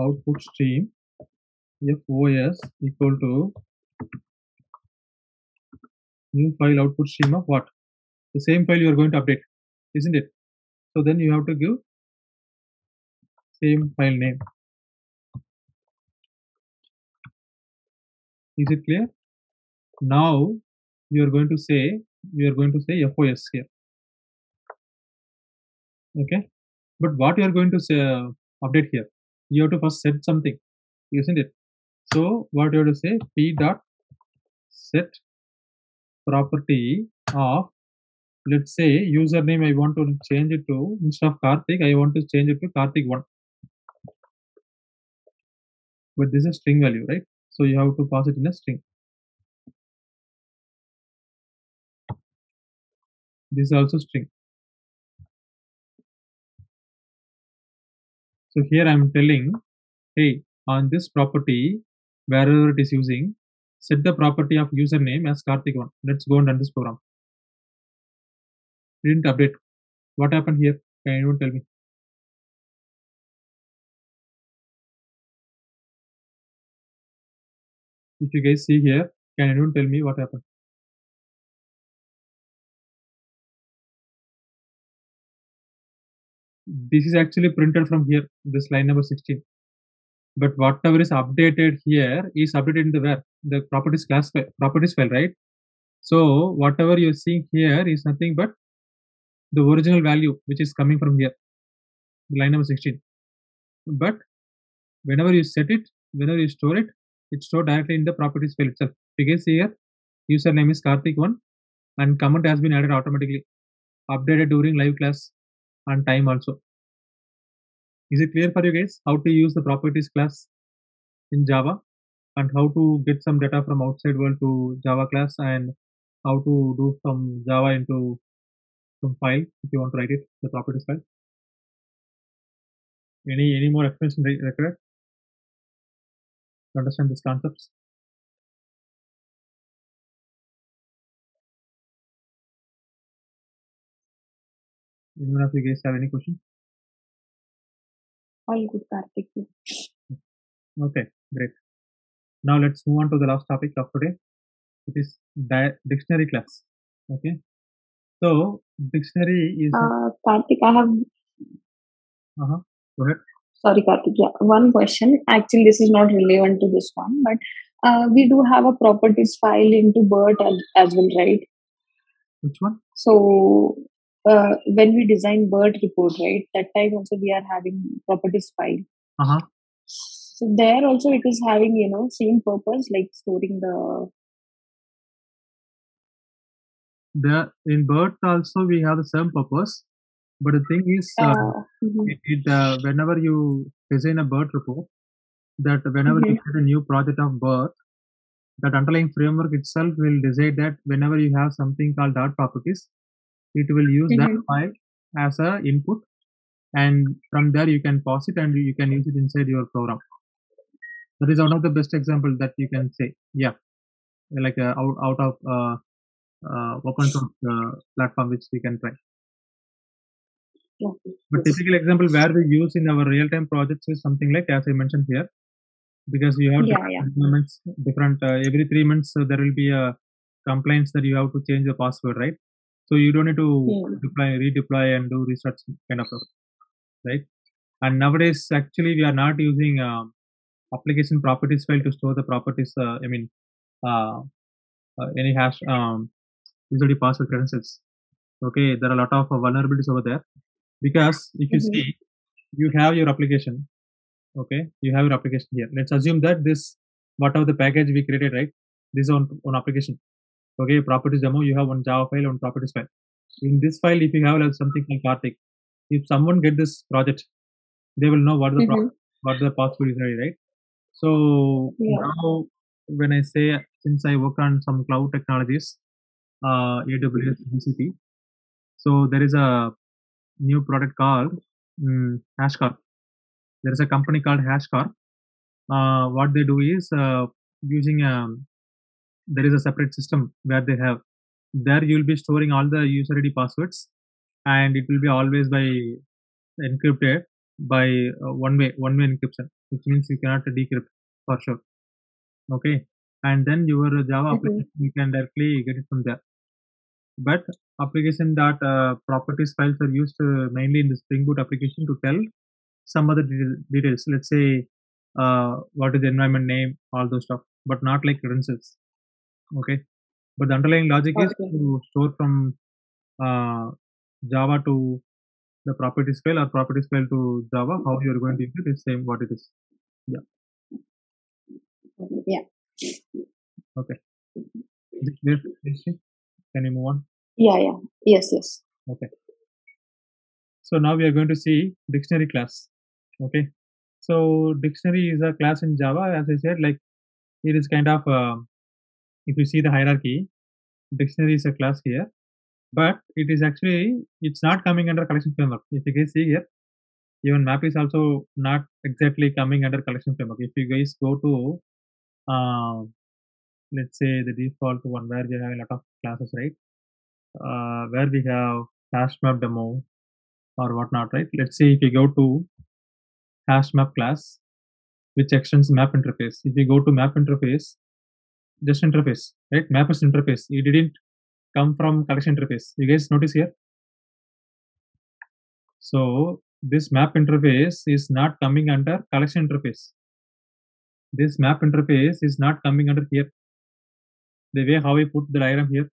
output stream FOS equal to new file output stream of what? The same file you are going to update, isn't it? So then you have to give same file name. Is it clear? Now you are going to say you are going to say FOS here. Okay, but what you are going to say uh, update here? You have to first set something, isn't it? So what you have to say p dot set property of let's say username I want to change it to instead of Karthik I want to change it to Karthik one but this is a string value right? So you have to pass it in a string. This is also string. So here I'm telling hey on this property wherever it is using set the property of username as Karthik1 let's go and run this program. Didn't update. What happened here? Can anyone tell me if you guys see here can anyone tell me what happened? This is actually printed from here this line number 16 but whatever is updated here is updated in the where? The properties class properties file right? So whatever you're seeing here is nothing but the original value which is coming from here line number 16 but whenever you set it whenever you store it it's stored directly in the properties file itself because here. Username is karthik1 and comment has been added automatically. Updated during live class and time also. Is it clear for you guys how to use the properties class in java? And how to get some data from outside world to java class? And how to do some java into some file if you want to write it the properties file? Any any more explanation required to understand these concepts? Anyone of you guys have any question? All good, Karthik. okay great. Now let's move on to the last topic of today. It is di- dictionary class. Okay. So dictionary is Uh, Karthik, I have, uh-huh. go ahead sorry, Karthik, yeah, one question. Actually, this is not relevant to this one, but uh, we do have a properties file into BIRT as, well, right? which one So, uh, when we design BIRT report, right, that time also we are having properties file. uh-huh So, there also it is having, you know, same purpose like storing the. there in BIRT also we have the same purpose but the thing is uh, mhm, it, it uh, whenever you design a BIRT report that whenever you Mhm. create a new project of BIRT that underlying framework itself will decide that whenever you have something called dot properties it will use that Mhm. file as a input and from there you can pass it and you can use it inside your program that is one of the best example that you can say yeah like uh, out, out of uh, uh, open source uh, platform which we can try. But typical example where we use in our real-time projects is something like as i mentioned here because you have Yeah, different yeah. different uh, every three months uh, there will be a complaints that you have to change the password right so you don't need to Hmm. deploy redeploy and do research kind of stuff right and nowadays actually we are not using um, application properties file to store the properties uh, i mean uh, uh, any hash um, usually password credentials okay there are a lot of uh, vulnerabilities over there because if you Mhm. see you have your application okay you have your application here let's assume that this whatever the package we created right this is on on application okay properties demo you have one java file one properties file in this file if you have like something like Karthik, if someone get this project they will know what the pro- Mhm. what the password is right so Yeah. now when i say since i work on some cloud technologies uh aws gcp so there is a new product called HashiCorp there is a company called HashiCorp uh, what they do is uh, using um, there is a separate system where they have there you will be storing all the user id passwords and it will be always by encrypted by uh, one way one way encryption which means you cannot decrypt for sure. Okay? And then your java Mhm. application you can directly get it from there but application that uh, properties files are used uh, mainly in the spring boot application to tell some other detail- details let's say uh, what is the environment name all those stuff but not like credentials okay but the underlying logic is to store from uh, java to the properties file or properties file to java how you are going to implement is same what it is Yeah. Yeah. Okay is it clear Rishi? Can you move on Yeah. Yeah. Yes. Yes. okay so now we are going to see dictionary class okay so dictionary is a class in java as i said like it is kind of uh, if you see the hierarchy dictionary is a class here but it is actually it's not coming under collection framework if you guys see here even map is also not exactly coming under collection framework if you guys go to uh, let's say the default one where we have a lot of classes right? Uh, where we have hash map demo or whatnot right? Let's say if you go to hash map class which extends map interface. If you go to map interface just interface right? Map is interface. It didn't come from collection interface. You guys notice here? So this map interface is not coming under collection interface. This map interface is not coming under here the way how we put the diagram here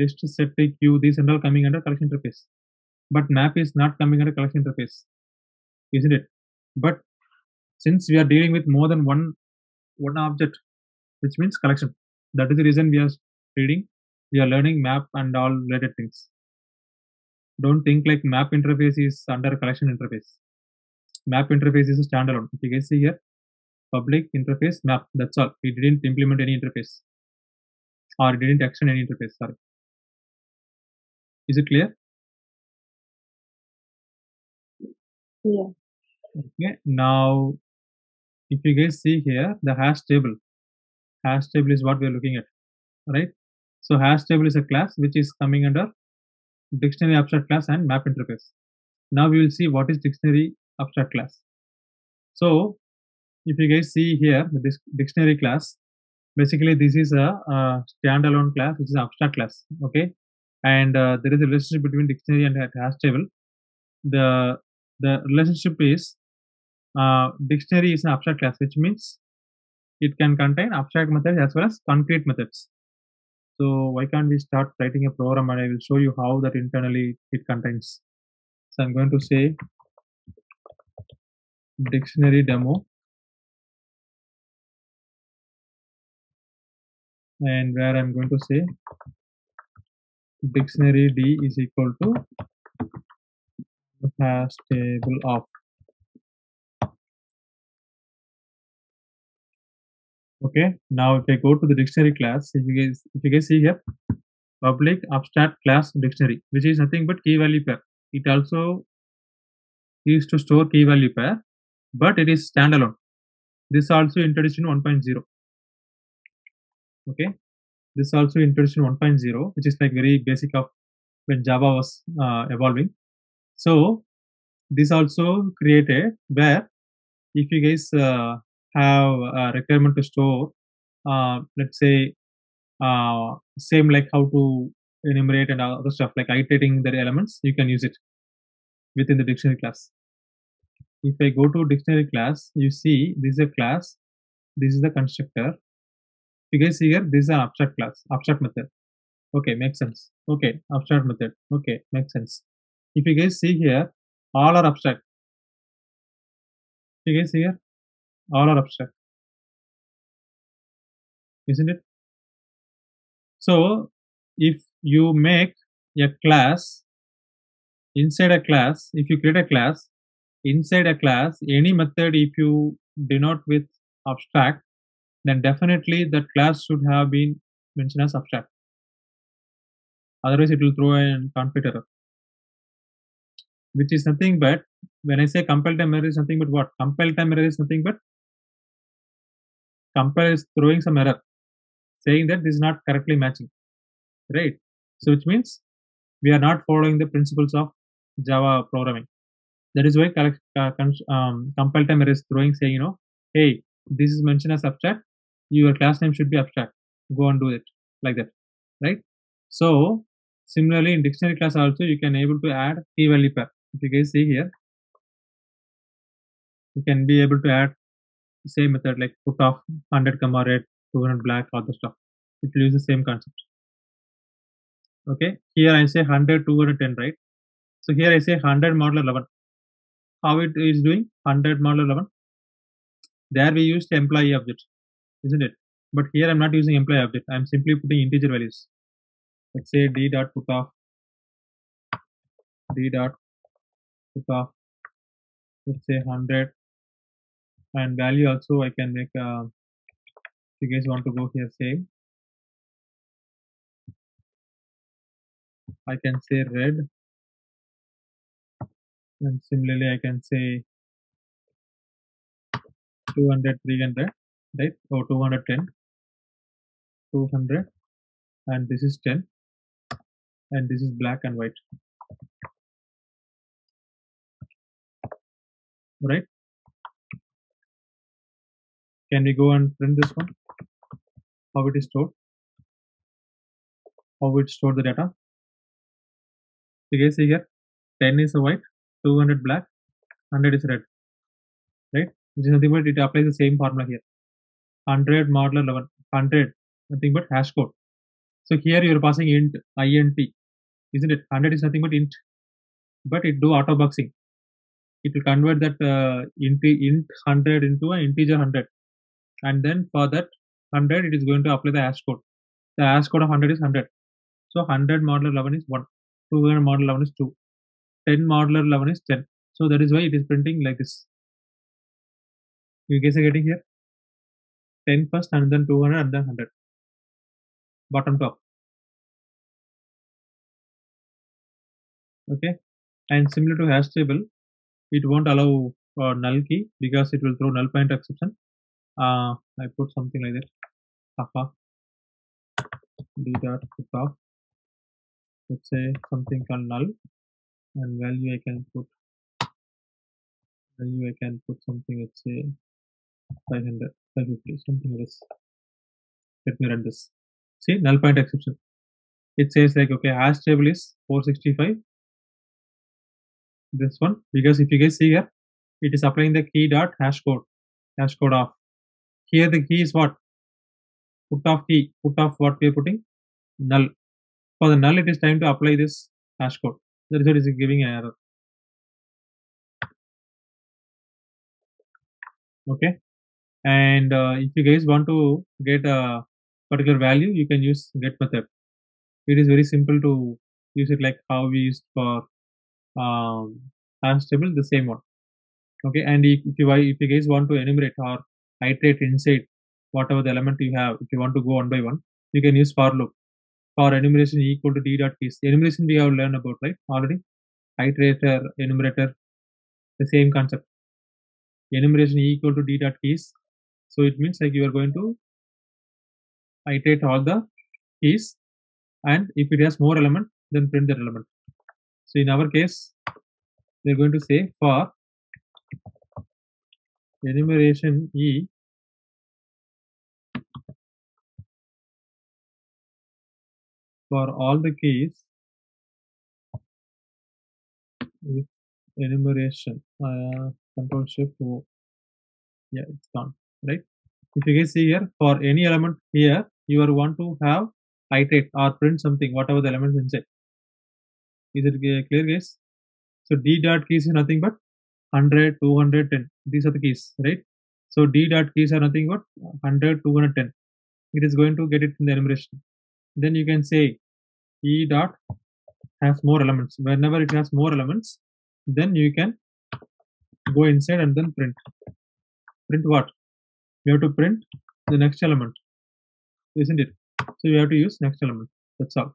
list set take queue these and all coming under collection interface but map is not coming under collection interface isn't it? But since we are dealing with more than one one object which means collection that is the reason we are reading we are learning map and all related things. Don't think like map interface is under collection interface. Map interface is a standalone. If you guys see here public interface map that's all. We didn't implement any interface or didn't extend any interface sorry. Is it clear? Yeah. okay now if you guys see here the hash table. Hash table is what we are looking at right? So hash table is a class which is coming under dictionary abstract class and map interface. Now we will see what is dictionary abstract class. So if you guys see here the dictionary class basically this is a, uh standalone class which is an abstract class okay? And uh, there is a relationship between dictionary and hash table. The the relationship is uh, dictionary is an abstract class which means it can contain abstract methods as well as concrete methods. So why can't we start writing a program and i will show you how that internally it contains. So i'm going to say dictionary demo and where i'm going to say dictionary d is equal to hash table of. Okay now if i go to the dictionary class if you guys if you guys see here public abstract class dictionary which is nothing but key value pair. It also is to store key value pair but it is standalone. This also introduced in 1.0 okay. This also introduced in 1.0 which is like very basic of when java was uh, evolving. So this also created where if you guys uh, have a requirement to store uh, let's say uh, same like how to enumerate and other stuff like iterating the elements you can use it within the dictionary class. If i go to dictionary class you see this is a class this is the constructor you guys see here this is an abstract class abstract method. Okay makes sense. Okay abstract method. Okay makes sense. If you guys see here all are abstract. You guys see here? All are abstract. Isn't it? So if you make a class inside a class if you create a class inside a class any method if you denote with abstract then definitely that class should have been mentioned as abstract otherwise it will throw a conflict error. Which is nothing but when i say compile time error is nothing but what? Compile time error is nothing but compile is throwing some error saying that this is not correctly matching right? So which means we are not following the principles of java programming. That is why correct, uh, um, compile time error is throwing saying you know hey this is mentioned as abstract your class name should be abstract. Go and do it like that right? So similarly in dictionary class also you can able to add key value pair. If you guys see here you can be able to add same method like put off 100 comma red 200 black all the stuff. It will use the same concept. Okay here i say 100 210 right? So here i say 100 model 11 how it is doing? 100 model 11 there we used employee object isn't it? But here i'm not using employee object i'm simply putting integer values. Let's say d dot put off d dot put off let's say 100 and value also i can make uh, if you guys want to go here same I can say red. And similarly I can say 200 300 right? Or 210 200 and this is 10 and this is black and white right? Can we go and print this one? How it is stored? How it stored the data? You guys see here? 10 is white 200 black 100 is red right? Which is nothing but it applies the same formula here 100 modular 11 100 nothing but hash code. So here you are passing int int isn't it? 100 is nothing but int. But it do auto boxing. It will convert that uh, int int 100 into an integer 100 and then for that 100 it is going to apply the hash code. The hash code of 100 is 100 so 100 modular 11 is 1 200 modular 11 is 2 10 modular 11 is 10 so that is why it is printing like this. You guys are getting here 10 first and then 200 and then 100 bottom top. Okay? And similar to hash table it won't allow uh, null key because it will throw null pointer exception. Uh, I put something like that. Alpha d dot let's say something called null. And value I can put value I can put something let's say 500 550 something like this. Let me run this. See null point exception. It says like okay hash table is 465 this one because if you guys see here it is applying the key dot hash code hash code off. Here the key is what? Put off key put off what we are putting? Null. For the null it is time to apply this hash code. The result is giving an error. Okay and uh, if you guys want to get a particular value you can use get method it is very simple to use it like how we used for um, hash table the same one. Okay and if, you if you guys want to enumerate or iterate inside whatever the element you have if you want to go one by one you can use for loop. For enumeration equal to d dot keys. Enumeration we have learned about right? Already? Iterator enumerator the same concept. Enumeration equal to d dot keys So it means like you are going to iterate all the keys and if it has more element then print that element. So in our case we are going to say for enumeration E for all the keys enumeration uh, control shift O yeah it's gone right? If you guys see here for any element here you are want to have iterate or print something whatever the elements inside. Is it clear guys? So d dot keys is nothing but 100 210 these are the keys right? So d dot keys are nothing but 100 210 it is going to get it in the enumeration. Then you can say e dot has more elements. Whenever it has more elements then you can go inside and then print. Print what you have to print the next element isn't it? So you have to use next element. That's all.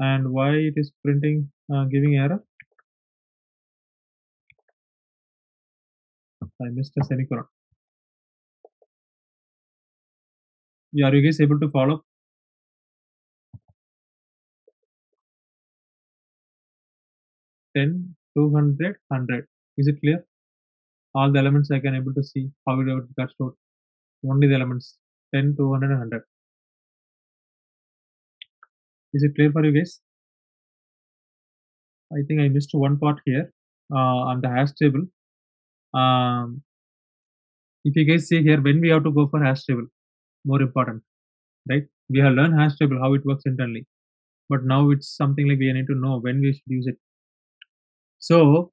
And why it is printing uh, giving error? I missed a semicolon. Yeah, are you guys able to follow? 10 200 100 is it clear all the elements i can able to see how it got stored. Only the elements 10 200 and 100 is it clear for you guys? I think i missed one part here uh, on the hash table. Um, if you guys see here when we have to go for hash table more important right? We have learned hash table how it works internally. But now it's something like we need to know when we should use it. So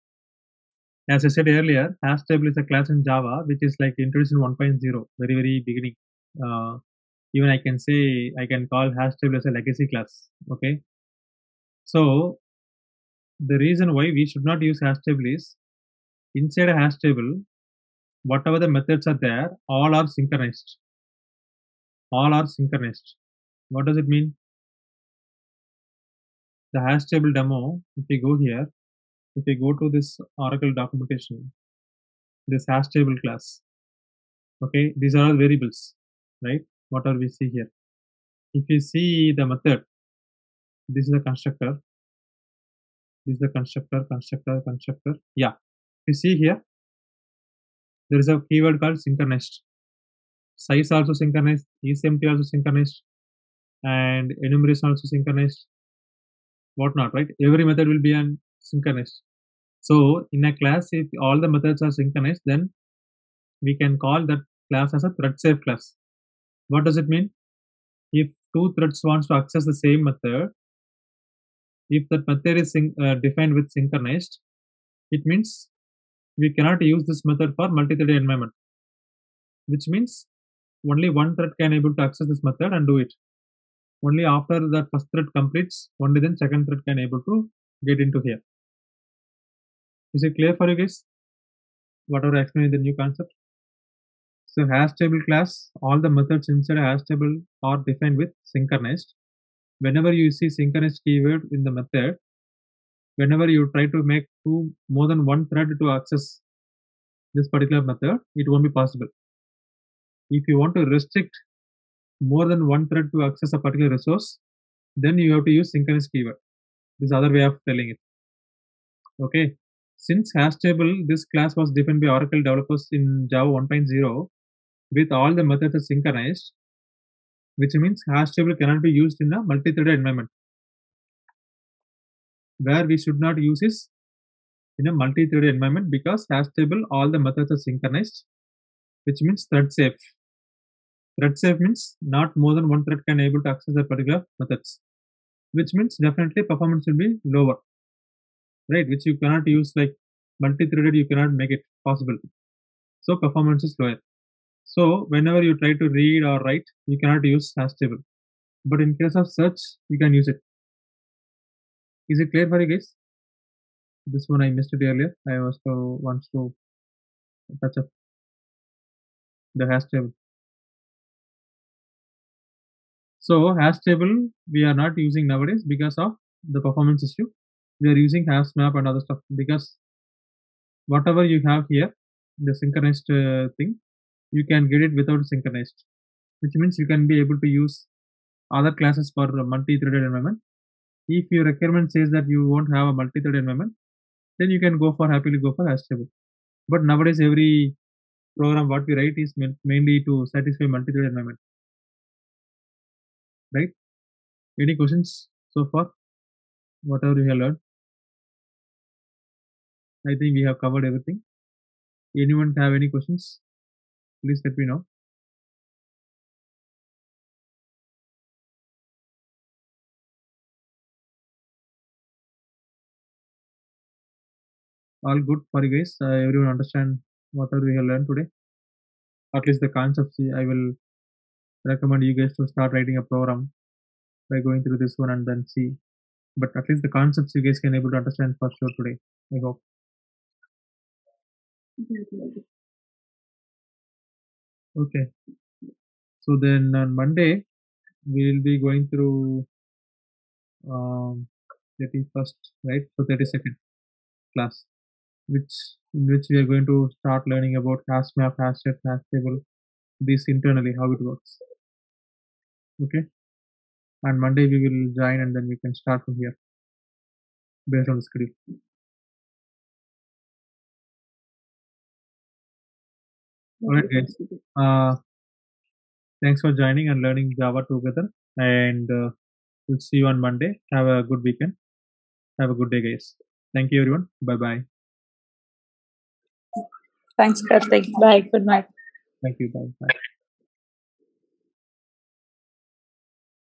as I said earlier, hash table is a class in Java which is like introduced in 1.0, very very beginning. Uh, even I can say I can call hash table as a legacy class. Okay. So the reason why we should not use hash table is inside a hash table, whatever the methods are there, all are synchronized. All are synchronized. What does it mean? The hash table demo, if we go here, if we go to this Oracle documentation, this hash table class, okay, these are all variables, right? What are we see here? If you see the method, this is the constructor, this is the constructor, constructor, constructor. Yeah, you see here, there is a keyword called synchronized. Size also synchronized, isEmpty also synchronized, and enumeration also synchronized, whatnot, right? Every method will be an synchronized. So in a class, if all the methods are synchronized, then we can call that class as a thread safe class. What does it mean? If two threads wants to access the same method, if that method is uh, defined with synchronized, it means we cannot use this method for multi-threaded environment, which means only one thread can able to access this method and do it. Only after the first thread completes, only then second thread can able to get into here. Is it clear for you guys? Whatever I the new concept. So hash table class, all the methods inside hash table are defined with synchronized. Whenever you see synchronized keyword in the method, whenever you try to make two more than one thread to access this particular method, it won't be possible. If you want to restrict more than one thread to access a particular resource, then you have to use synchronous keyword. This other way of telling it. Okay. Since hash table, this class was defined by Oracle developers in Java 1.0 with all the methods synchronized, which means hash table cannot be used in a multi-threaded environment. Where we should not use is in a multi-threaded environment because hash table all the methods are synchronized, which means thread safe. Thread safe means not more than one thread can able to access that particular methods, which means definitely performance will be lower right which you cannot use like multi-threaded you cannot make it possible. So performance is lower. So whenever you try to read or write you cannot use hash table. But in case of search you can use it. Is it clear for you guys? This one i missed it earlier. I also wants to touch up. The hash table. So hash table we are not using nowadays because of the performance issue we are using hash map and other stuff because whatever you have here the synchronized uh, thing you can get it without synchronized, which means you can be able to use other classes for multi-threaded environment. If your requirement says that you won't have a multi-threaded environment, then you can go for happily go for hash table. But nowadays, every program what we write is mainly to satisfy multi-threaded environment. Right? Any questions so far? Whatever you have learned, I think we have covered everything. Anyone have any questions? Please let me know. All good for you guys. Uh, everyone understand whatever we have learned today. At least the concepts I will recommend you guys to start writing a program by going through this one and then see. But at least the concepts you guys can able to understand for sure today. I hope. Okay. So then on Monday we will be going through um, 31st, right? So 32nd class, which in which we are going to start learning about hash map, hash set, hash table, this internally how it works. Okay. And Monday we will join and then we can start from here based on the schedule. Alright, guys. Uh, thanks for joining and learning Java together. And uh, we'll see you on Monday. Have a good weekend. Have a good day, guys. Thank you, everyone. Bye bye. Thanks, Karthik. Bye. Good night. Thank you. Bye. Bye.